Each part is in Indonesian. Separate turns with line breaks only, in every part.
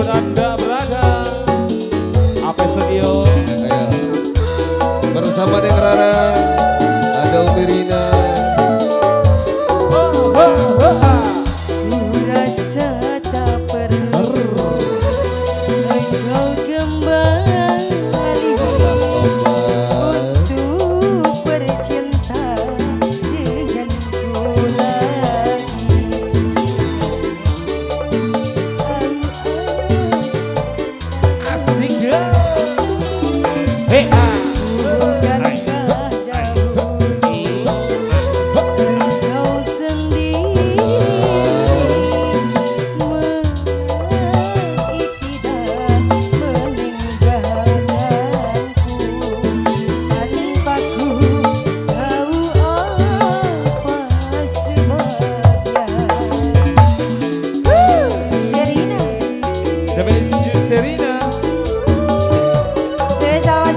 di mana pun anda berada. Apa studio
Ayo. Bersama dengan Rara,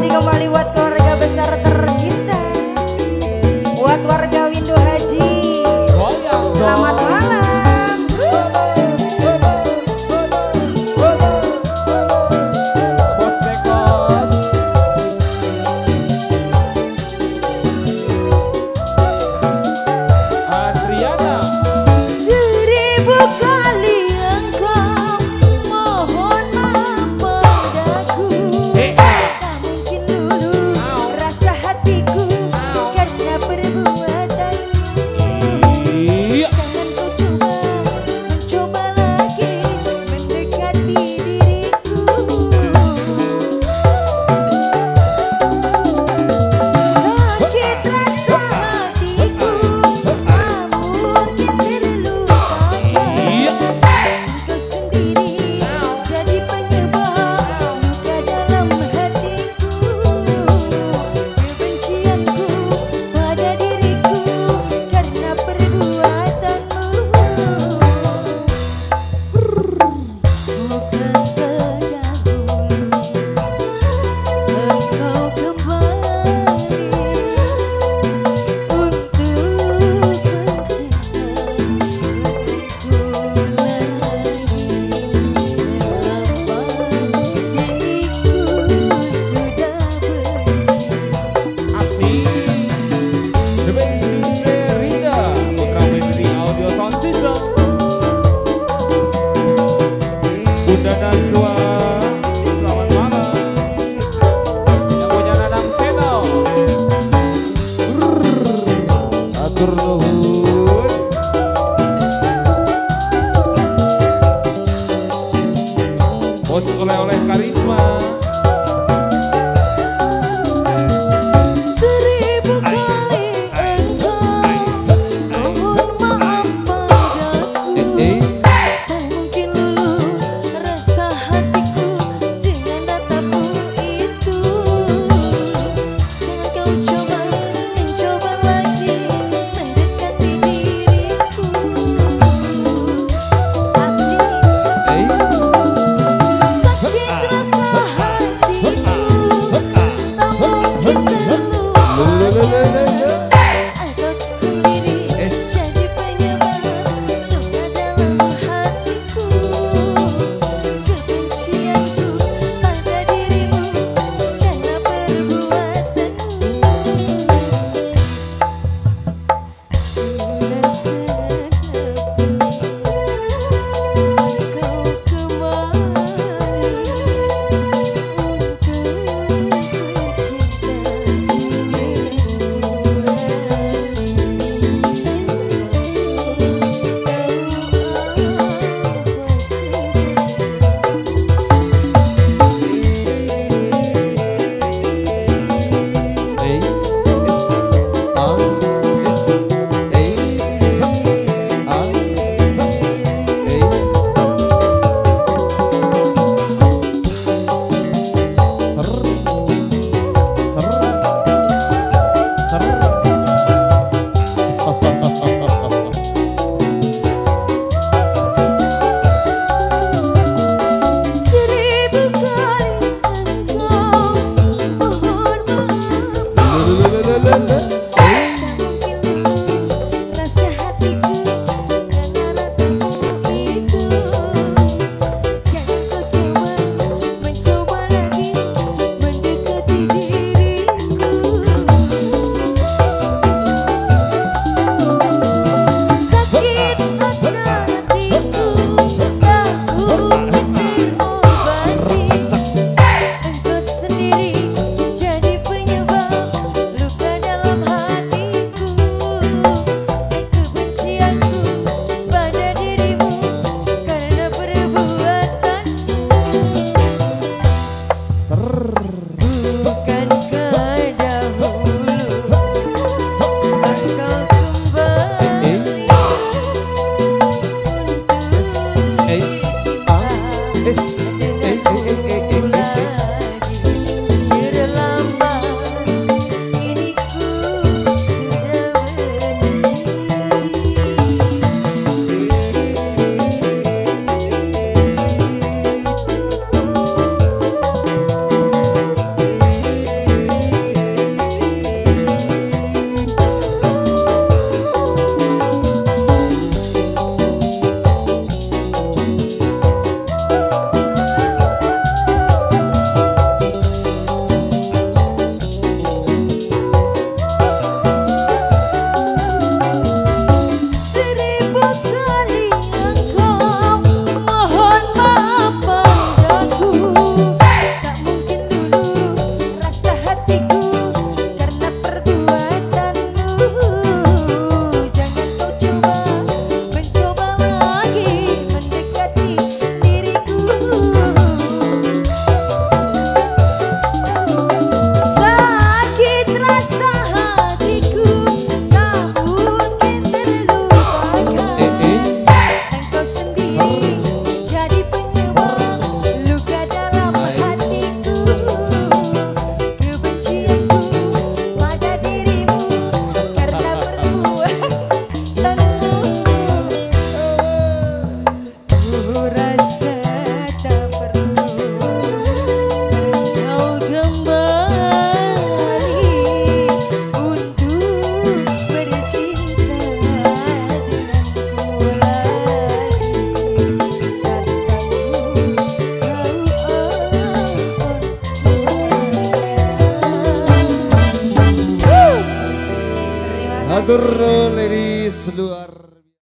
kasih kembali buat carisma.